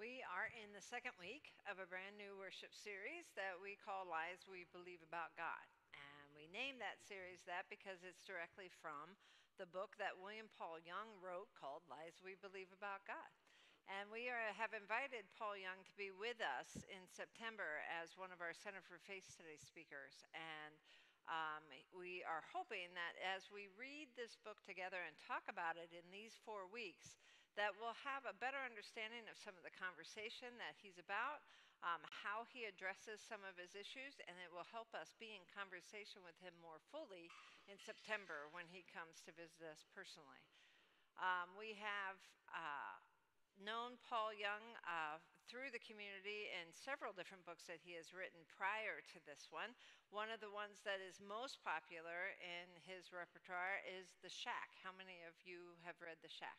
We are in the second week of a brand new worship series that we call Lies We Believe About God. And we named that series that because it's directly from the book that William Paul Young wrote called Lies We Believe About God. And we are, have invited Paul Young to be with us in September as one of our Center for Faith Studies speakers. And um, we are hoping that as we read this book together and talk about it in these four weeks, that we'll have a better understanding of some of the conversation that he's about, um, how he addresses some of his issues, and it will help us be in conversation with him more fully in September when he comes to visit us personally. Um, we have uh, known Paul Young uh, through the community in several different books that he has written prior to this one. One of the ones that is most popular in his repertoire is The Shack. How many of you have read The Shack?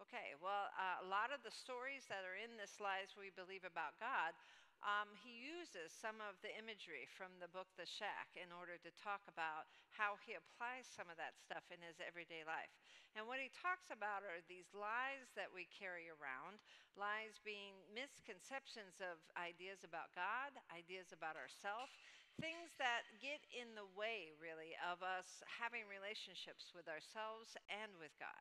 Okay, well, uh, a lot of the stories that are in this Lies We Believe About God, um, he uses some of the imagery from the book The Shack in order to talk about how he applies some of that stuff in his everyday life. And what he talks about are these lies that we carry around, lies being misconceptions of ideas about God, ideas about ourselves, things that get in the way, really, of us having relationships with ourselves and with God.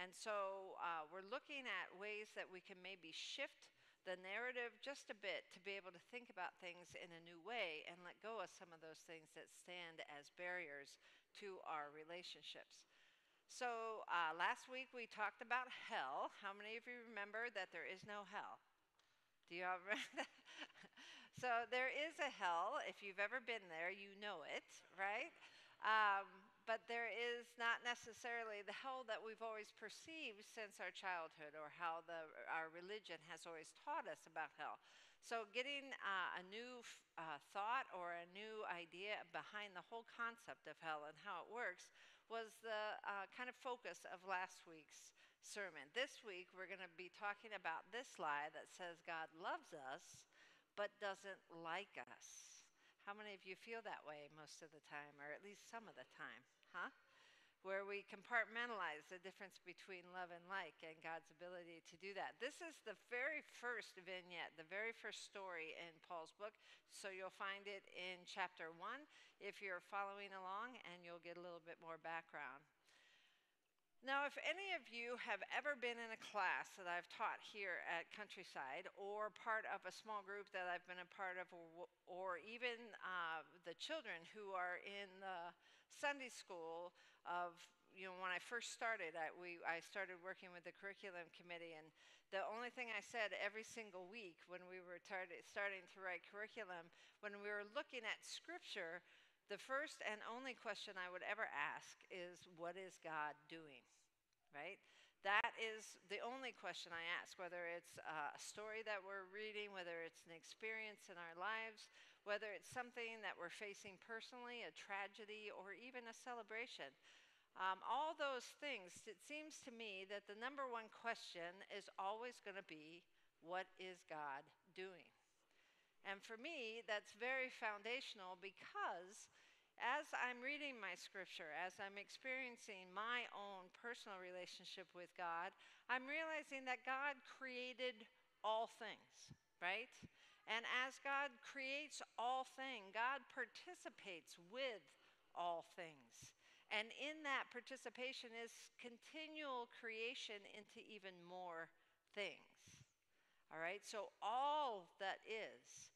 And so uh, we're looking at ways that we can maybe shift the narrative just a bit to be able to think about things in a new way and let go of some of those things that stand as barriers to our relationships. So uh, last week we talked about hell. How many of you remember that there is no hell? Do you all remember that? so there is a hell. If you've ever been there, you know it, right? Um, but there is not necessarily the hell that we've always perceived since our childhood or how the, our religion has always taught us about hell. So, getting uh, a new uh, thought or a new idea behind the whole concept of hell and how it works was the uh, kind of focus of last week's sermon. This week, we're going to be talking about this lie that says God loves us but doesn't like us. How many of you feel that way most of the time, or at least some of the time? Huh? Where we compartmentalize the difference between love and like and God's ability to do that. This is the very first vignette, the very first story in Paul's book. So you'll find it in chapter one if you're following along, and you'll get a little bit more background. Now, if any of you have ever been in a class that I've taught here at Countryside, or part of a small group that I've been a part of, or, or even uh, the children who are in the Sunday school of, you know, when I first started, I, we, I started working with the curriculum committee, and the only thing I said every single week when we were tar- starting to write curriculum, when we were looking at scripture, the first and only question I would ever ask is, What is God doing? Right? That is the only question I ask, whether it's a story that we're reading, whether it's an experience in our lives, whether it's something that we're facing personally, a tragedy, or even a celebration. Um, all those things, it seems to me that the number one question is always going to be, What is God doing? And for me, that's very foundational because as I'm reading my scripture, as I'm experiencing my own personal relationship with God, I'm realizing that God created all things, right? And as God creates all things, God participates with all things. And in that participation is continual creation into even more things. All right? So all that is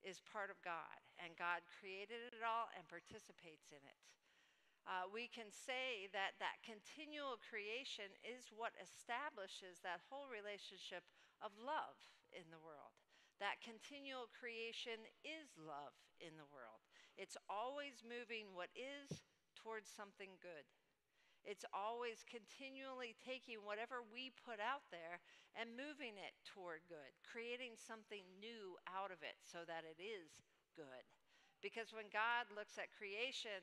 is part of God, and God created it all and participates in it. Uh, we can say that that continual creation is what establishes that whole relationship of love in the world. That continual creation is love in the world. It's always moving what is towards something good. It's always continually taking whatever we put out there and moving it toward good, creating something new out of it so that it is good. Because when God looks at creation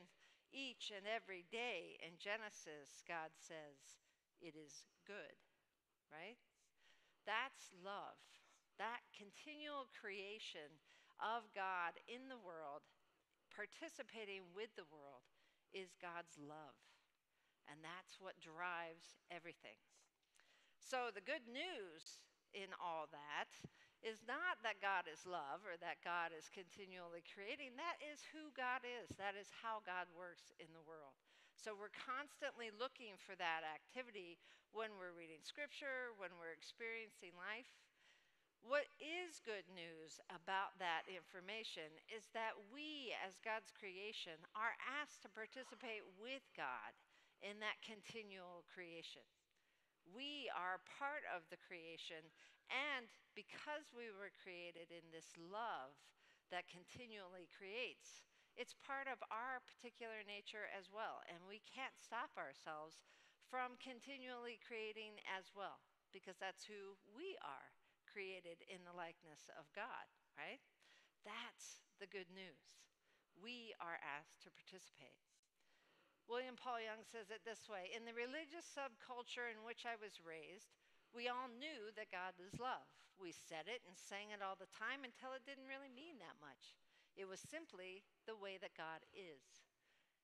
each and every day in Genesis, God says, it is good, right? That's love. That continual creation of God in the world, participating with the world, is God's love. And that's what drives everything. So the good news in all that is not that God is love or that God is continually creating. That is who God is. That is how God works in the world. So we're constantly looking for that activity when we're reading scripture, when we're experiencing life. What is good news about that information is that we, as God's creation, are asked to participate with God in that continual creation. We are part of the creation, and because we were created in this love that continually creates, it's part of our particular nature as well. And we can't stop ourselves from continually creating as well, because that's who we are, created in the likeness of God, right? That's the good news. We are asked to participate. William Paul Young says it this way In the religious subculture in which I was raised, we all knew that God is love. We said it and sang it all the time until it didn't really mean that much. It was simply the way that God is.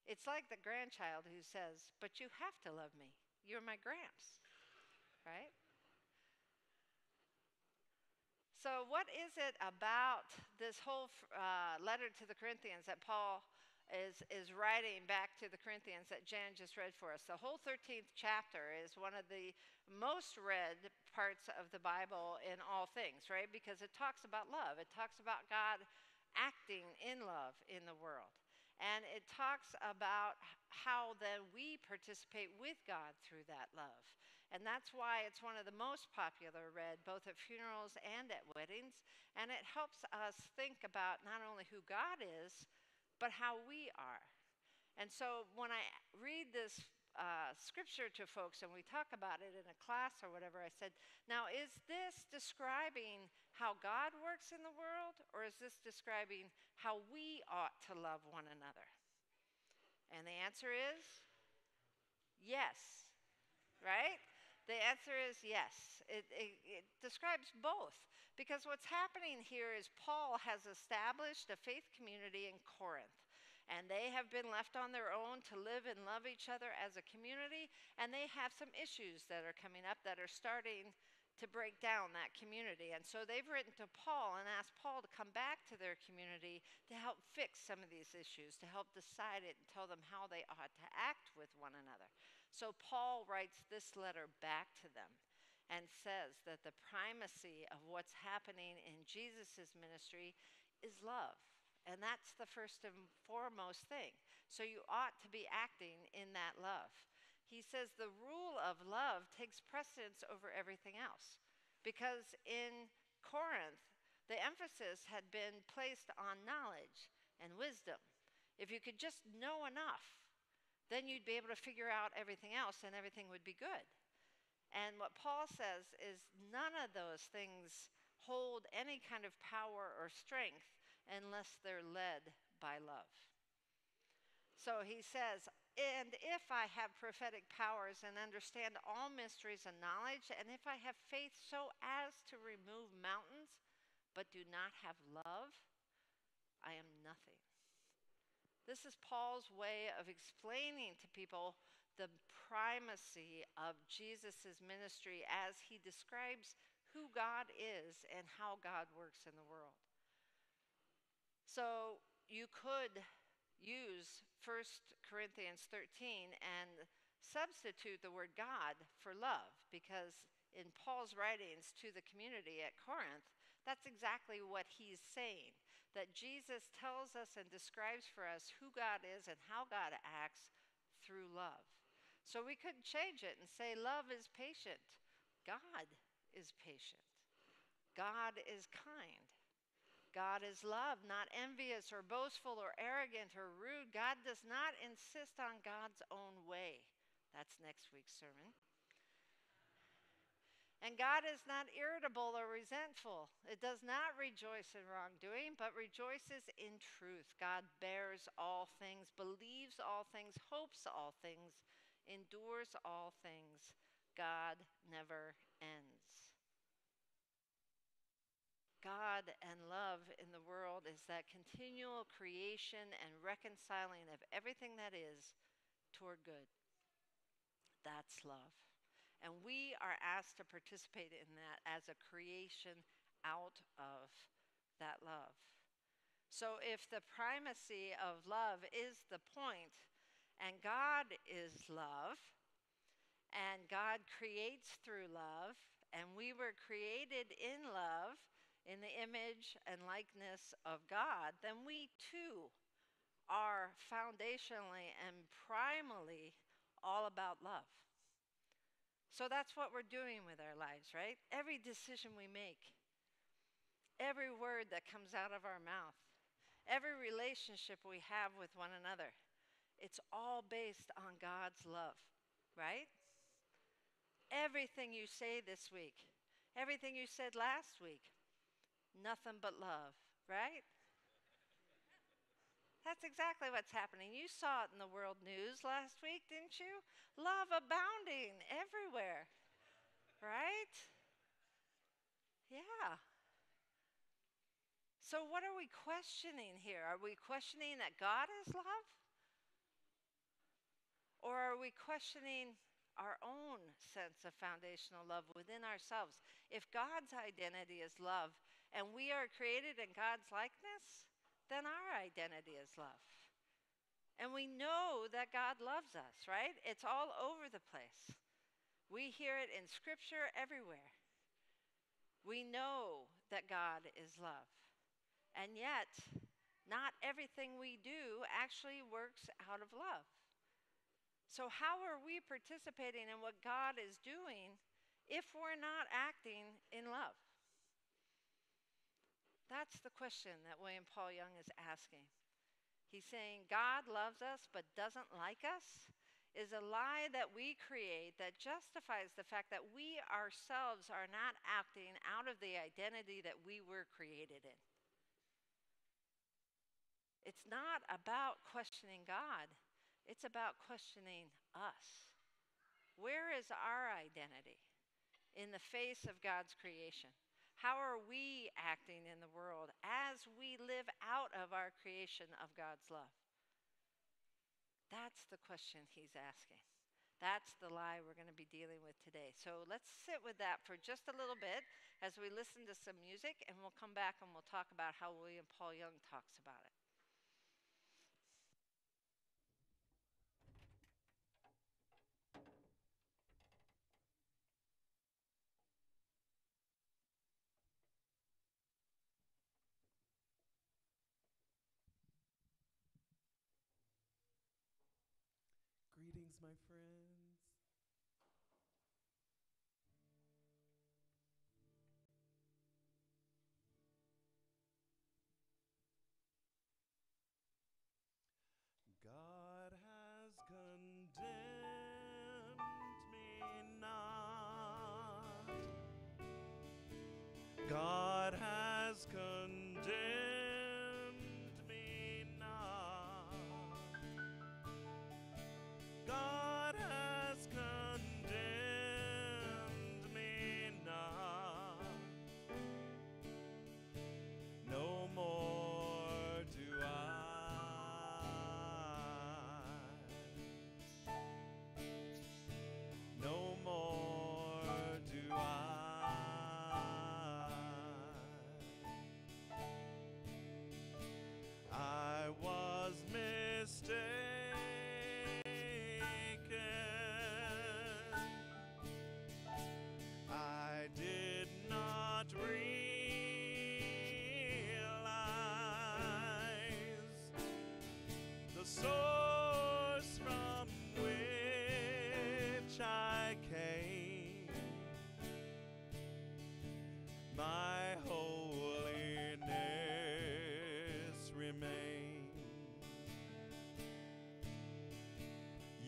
It's like the grandchild who says, But you have to love me. You're my gramps, right? So, what is it about this whole uh, letter to the Corinthians that Paul is, is writing back to the Corinthians that Jan just read for us. The whole 13th chapter is one of the most read parts of the Bible in all things, right? Because it talks about love, it talks about God acting in love in the world. And it talks about how then we participate with God through that love. And that's why it's one of the most popular read both at funerals and at weddings. And it helps us think about not only who God is, but how we are. And so when I read this uh, scripture to folks and we talk about it in a class or whatever, I said, now is this describing how God works in the world or is this describing how we ought to love one another? And the answer is yes, right? The answer is yes. It, it, it, describes both. Because what's happening here is Paul has established a faith community in Corinth. And they have been left on their own to live and love each other as a community. And they have some issues that are coming up that are starting to break down that community. And so they've written to Paul and asked Paul to come back to their community to help fix some of these issues, to help decide it and tell them how they ought to act with one another. So Paul writes this letter back to them and says that the primacy of what's happening in Jesus' ministry is love. And that's the first and foremost thing. So you ought to be acting in that love. He says the rule of love takes precedence over everything else. Because in Corinth, the emphasis had been placed on knowledge and wisdom. If you could just know enough, then you'd be able to figure out everything else and everything would be good. And what Paul says is none of those things hold any kind of power or strength unless they're led by love. So he says, and if I have prophetic powers and understand all mysteries and knowledge, and if I have faith so as to remove mountains, but do not have love, I am nothing. This is Paul's way of explaining to people the primacy of Jesus' ministry as he describes who God is and how God works in the world. So you could use 1 Corinthians 13 and substitute the word God for love because in Paul's writings to the community at Corinth, that's exactly what he's saying. That Jesus tells us and describes for us who God is and how God acts through love. So we couldn't change it and say, Love is patient. God is patient. God is kind. God is love, not envious or boastful or arrogant or rude. God does not insist on God's own way. That's next week's sermon. And God is not irritable or resentful. It does not rejoice in wrongdoing, but rejoices in truth. God bears all things, believes all things, hopes all things, endures all things. God never ends. God and love in the world is that continual creation and reconciling of everything that is toward good. That's love. And we are asked to participate in that as a creation out of that love. So, if the primacy of love is the point, and God is love, and God creates through love, and we were created in love in the image and likeness of God, then we too are foundationally and primally all about love. So that's what we're doing with our lives, right? Every decision we make, every word that comes out of our mouth, every relationship we have with one another, it's all based on God's love, right? Everything you say this week, everything you said last week, nothing but love, right? That's exactly what's happening. You saw it in the world news last week, didn't you? Love abounding everywhere, right? Yeah. So, what are we questioning here? Are we questioning that God is love? Or are we questioning our own sense of foundational love within ourselves? If God's identity is love and we are created in God's likeness, then our identity is love. And we know that God loves us, right? It's all over the place. We hear it in Scripture everywhere. We know that God is love. And yet, not everything we do actually works out of love. So, how are we participating in what God is doing if we're not acting in love? That's the question that William Paul Young is asking. He's saying God loves us but doesn't like us is a lie that we create that justifies the fact that we ourselves are not acting out of the identity that we were created in. It's not about questioning God, it's about questioning us. Where is our identity in the face of God's creation? How are we acting in the world as we live out of our creation of God's love? That's the question he's asking. That's the lie we're going to be dealing with today. So let's sit with that for just a little bit as we listen to some music, and we'll come back and we'll talk about how William Paul Young talks about it. My friends.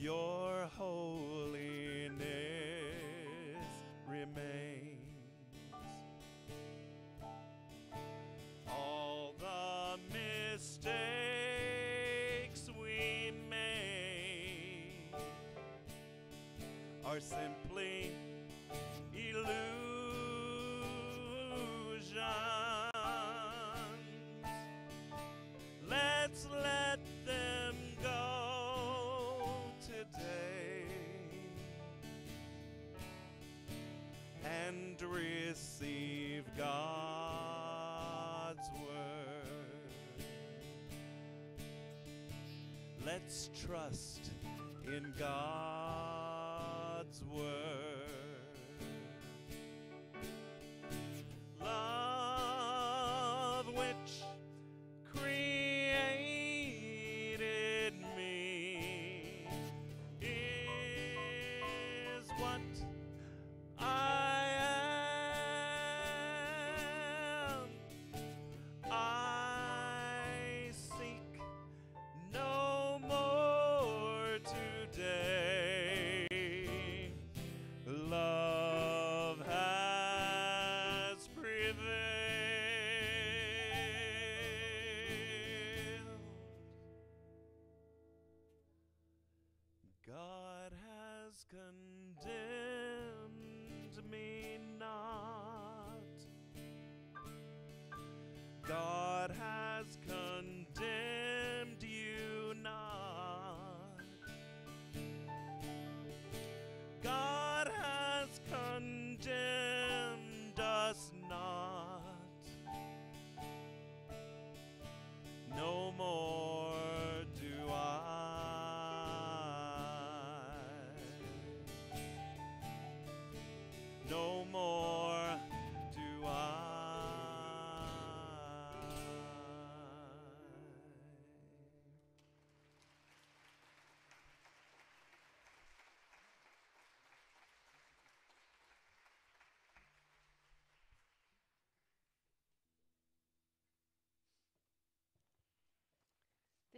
Your holiness remains. All the mistakes we made are simply Let's trust in God's word.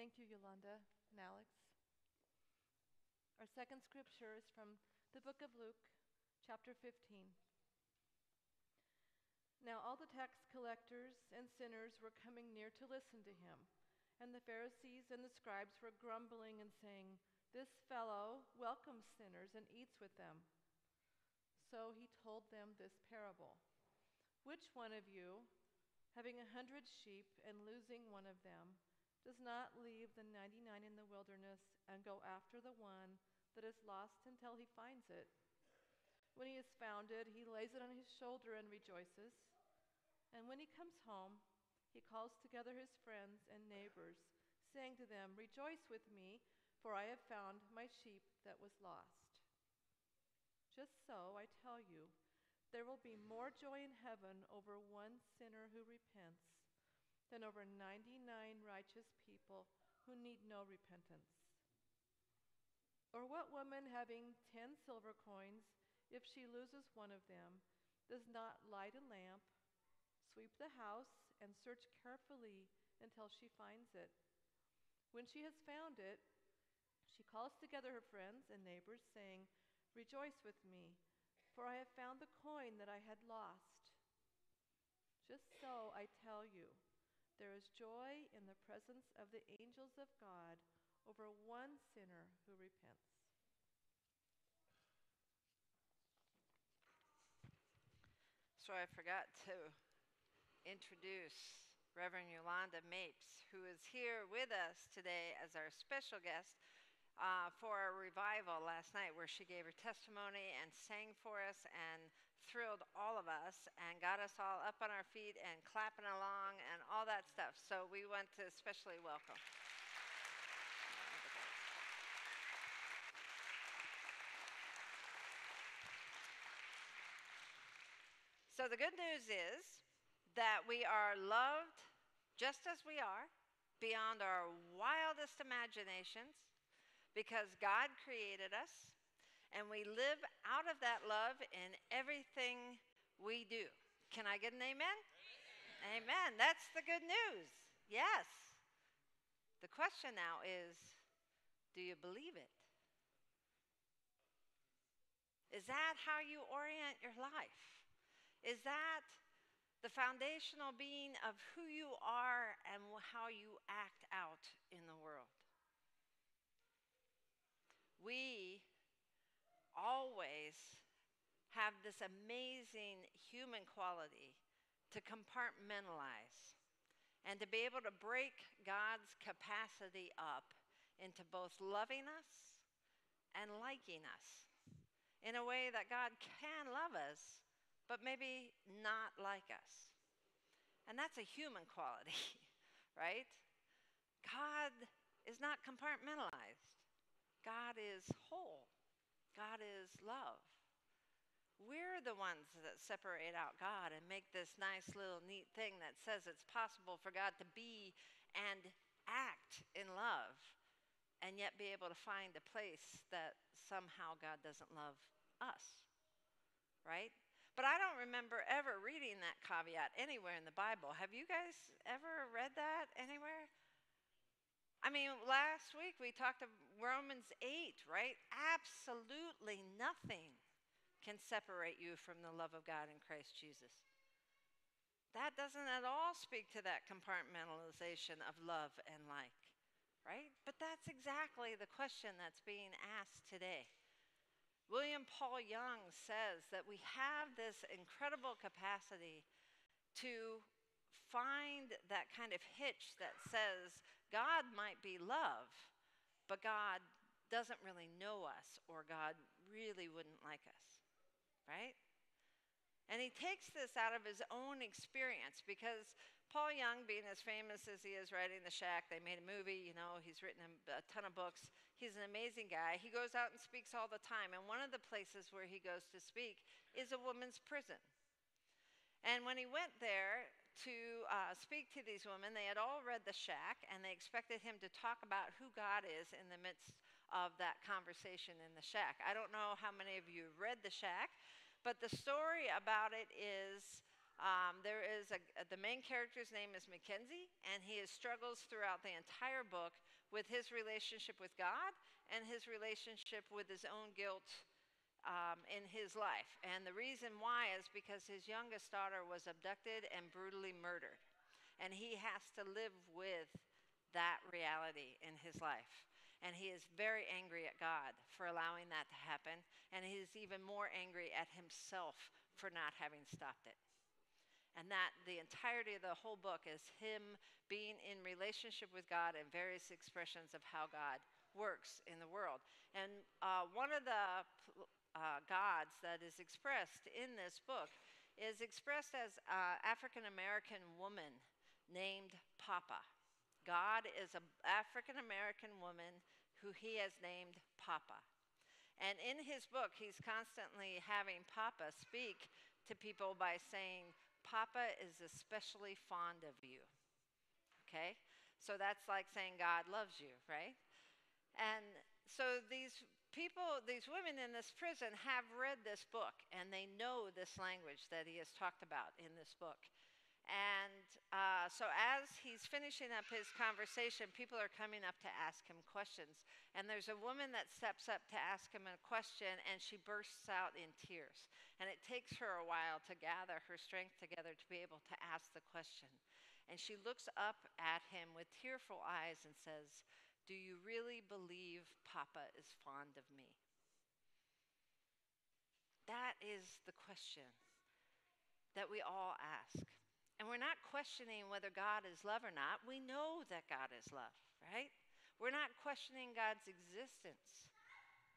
Thank you, Yolanda and Alex. Our second scripture is from the book of Luke, chapter 15. Now all the tax collectors and sinners were coming near to listen to him, and the Pharisees and the scribes were grumbling and saying, This fellow welcomes sinners and eats with them. So he told them this parable Which one of you, having a hundred sheep and losing one of them, does not leave the 99 in the wilderness and go after the one that is lost until he finds it. When he has found it, he lays it on his shoulder and rejoices. And when he comes home, he calls together his friends and neighbors, saying to them, Rejoice with me, for I have found my sheep that was lost. Just so, I tell you, there will be more joy in heaven over one sinner who repents than over 99 righteous people who need no repentance. Or what woman having 10 silver coins, if she loses one of them, does not light a lamp, sweep the house, and search carefully until she finds it? When she has found it, she calls together her friends and neighbors, saying, Rejoice with me, for I have found the coin that I had lost. Just so, I tell you, there is joy in the presence of the angels of God over one sinner who repents. So I forgot to introduce Reverend Yolanda Mapes, who is here with us today as our special guest uh, for a revival last night where she gave her testimony and sang for us and thrilled all of us and got us all up on our feet and clapping along and all that stuff. So we want to especially welcome. So the good news is that we are loved just as we are, beyond our wildest imaginations, because God created us, and we live out of that love in everything we do. Can I get an amen? Amen. amen. That's the good news. Yes. The question now is do you believe it? Is that how you orient your life? Is that the foundational being of who you are and how you act out in the world? We always have this amazing human quality to compartmentalize and to be able to break God's capacity up into both loving us and liking us in a way that God can love us, but maybe not like us. And that's a human quality, right? God is not compartmentalized, God is whole, God is love. We're the ones that separate out God and make this nice little neat thing that says it's possible for God to be and act in love and yet be able to find a place that somehow God doesn't love us. Right? But I don't remember ever reading that caveat anywhere in the Bible. Have you guys ever read that anywhere? I mean, last week we talked of Romans 8, right? Absolutely nothing can separate you from the love of God in Christ Jesus. That doesn't at all speak to that compartmentalization of love and like, right? But that's exactly the question that's being asked today. William Paul Young says that we have this incredible capacity to find that kind of hitch that says God might be love, but God doesn't really know us, or God really wouldn't like us, right? And he takes this out of his own experience because Paul Young, being as famous as he is writing The Shack, they made a movie, you know, he's written a, a ton of books. He's an amazing guy. He goes out and speaks all the time. And one of the places where he goes to speak is a woman's prison. And when he went there to uh, speak to these women, they had all read The Shack and they expected him to talk about who God is in the midst of that conversation in The Shack. I don't know how many of you read The Shack, but the story about it is um, there is a, the main character's name is Mackenzie, and he struggles throughout the entire book with his relationship with God and his relationship with his own guilt um, in his life. And the reason why is because his youngest daughter was abducted and brutally murdered. And he has to live with that reality in his life. And he is very angry at God for allowing that to happen. And he is even more angry at himself for not having stopped it. And that the entirety of the whole book is him being in relationship with God and various expressions of how God works in the world. And uh, one of the uh, gods that is expressed in this book is expressed as an African American woman named Papa. God is an African American woman who he has named Papa. And in his book, he's constantly having Papa speak to people by saying, Papa is especially fond of you. Okay? So that's like saying God loves you, right? And so these people, these women in this prison have read this book and they know this language that he has talked about in this book. And uh, so, as he's finishing up his conversation, people are coming up to ask him questions. And there's a woman that steps up to ask him a question, and she bursts out in tears. And it takes her a while to gather her strength together to be able to ask the question. And she looks up at him with tearful eyes and says, Do you really believe Papa is fond of me? That is the question that we all ask. And we're not questioning whether God is love or not. We know that God is love, right? We're not questioning God's existence.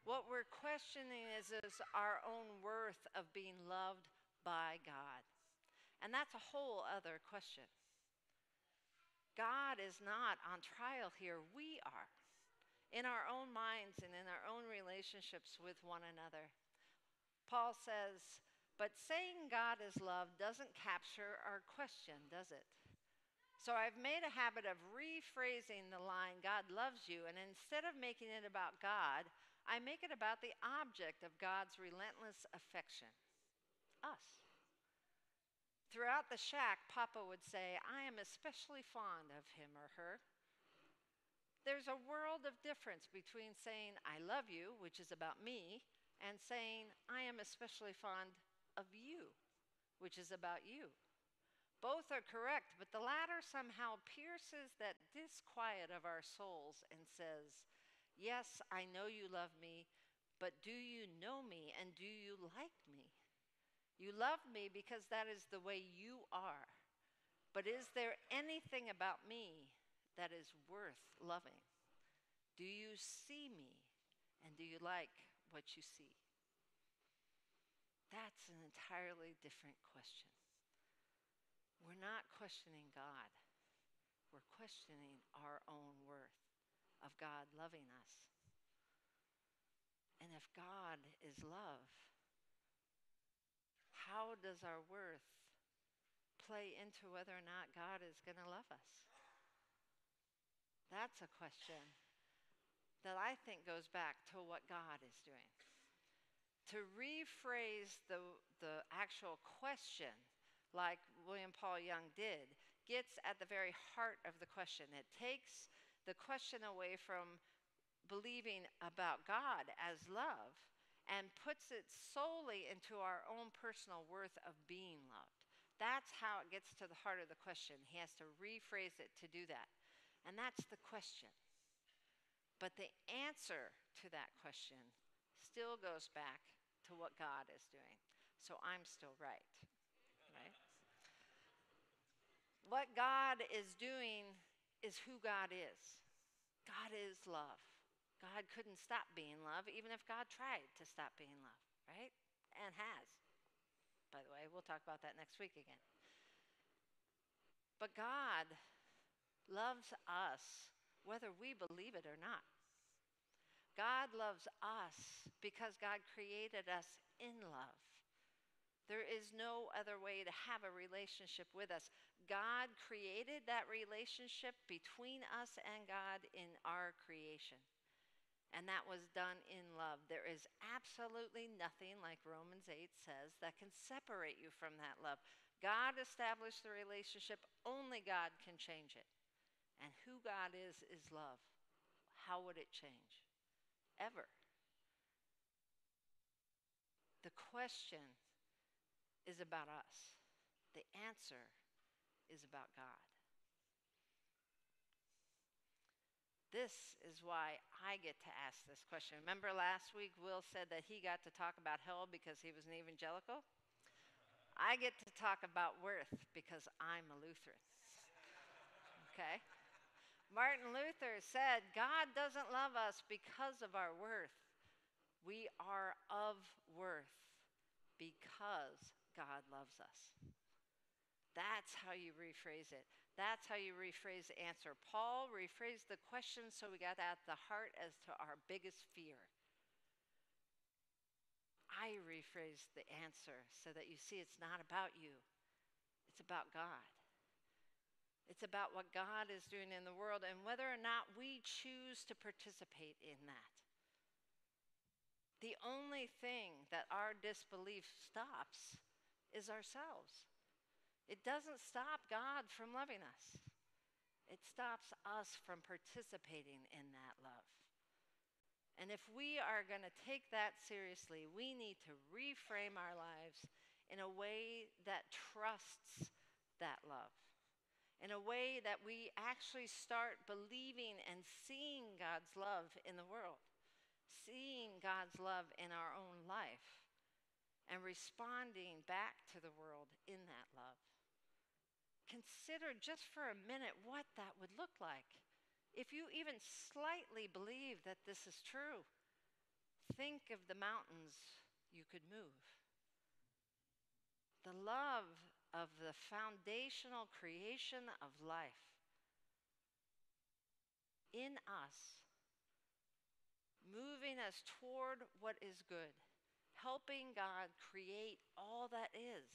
What we're questioning is, is our own worth of being loved by God. And that's a whole other question. God is not on trial here. We are in our own minds and in our own relationships with one another. Paul says, but saying God is love doesn't capture our question, does it? So I've made a habit of rephrasing the line, God loves you, and instead of making it about God, I make it about the object of God's relentless affection us. Throughout the shack, Papa would say, I am especially fond of him or her. There's a world of difference between saying, I love you, which is about me, and saying, I am especially fond of you, which is about you. Both are correct, but the latter somehow pierces that disquiet of our souls and says, Yes, I know you love me, but do you know me and do you like? You love me because that is the way you are. But is there anything about me that is worth loving? Do you see me and do you like what you see? That's an entirely different question. We're not questioning God, we're questioning our own worth of God loving us. And if God is love, how does our worth play into whether or not God is going to love us? That's a question that I think goes back to what God is doing. To rephrase the, the actual question, like William Paul Young did, gets at the very heart of the question. It takes the question away from believing about God as love and puts it solely into our own personal worth of being loved. That's how it gets to the heart of the question. He has to rephrase it to do that. And that's the question. But the answer to that question still goes back to what God is doing. So I'm still right. Right? What God is doing is who God is. God is love. God couldn't stop being love, even if God tried to stop being love, right? And has. By the way, we'll talk about that next week again. But God loves us whether we believe it or not. God loves us because God created us in love. There is no other way to have a relationship with us. God created that relationship between us and God in our creation. And that was done in love. There is absolutely nothing, like Romans 8 says, that can separate you from that love. God established the relationship, only God can change it. And who God is, is love. How would it change? Ever. The question is about us, the answer is about God. This is why I get to ask this question. Remember last week, Will said that he got to talk about hell because he was an evangelical? I get to talk about worth because I'm a Lutheran. Okay? Martin Luther said, God doesn't love us because of our worth. We are of worth because God loves us. That's how you rephrase it. That's how you rephrase the answer. Paul rephrased the question so we got at the heart as to our biggest fear. I rephrased the answer so that you see it's not about you, it's about God. It's about what God is doing in the world and whether or not we choose to participate in that. The only thing that our disbelief stops is ourselves. It doesn't stop God from loving us, it stops us from participating in that love. And if we are going to take that seriously, we need to reframe our lives in a way that trusts that love in a way that we actually start believing and seeing God's love in the world, seeing God's love in our own life, and responding back to the world in that love. Consider just for a minute what that would look like. If you even slightly believe that this is true, think of the mountains you could move. The love of the foundational creation of life in us, moving us toward what is good, helping God create all that is.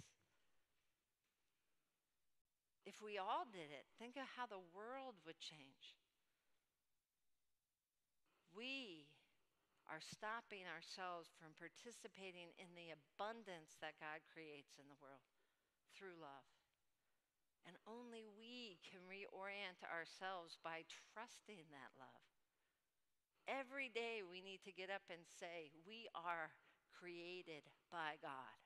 If we all did it, think of how the world would change. We are stopping ourselves from participating in the abundance that God creates in the world through love. And only we can reorient ourselves by trusting that love. Every day we need to get up and say, We are created by God.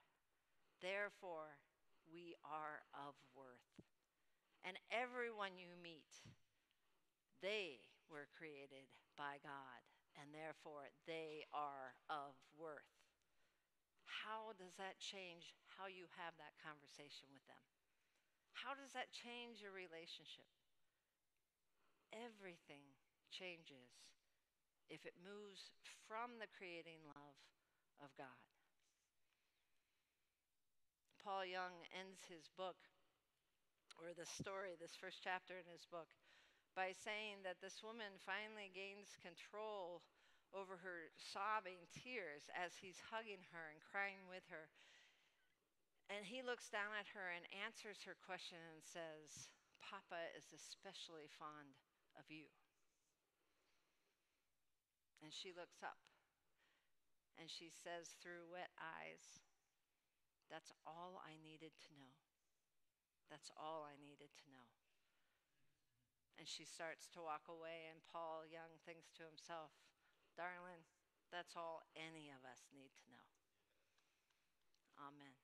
Therefore, we are of worth. And everyone you meet, they were created by God, and therefore they are of worth how does that change how you have that conversation with them? How does that change your relationship? Everything changes if it moves from the creating love of God. Paul Young ends his book, or the story, this first chapter in his book, by saying that this woman finally gains control over her sobbing tears as he's hugging her and crying with her. And he looks down at her and answers her question and says, Papa is especially fond of you. And she looks up and she says through wet eyes, That's all I needed to know. That's all I needed to know. And she starts to walk away, and Paul Young thinks to himself, Darling, that's all any of us need to know. Amen.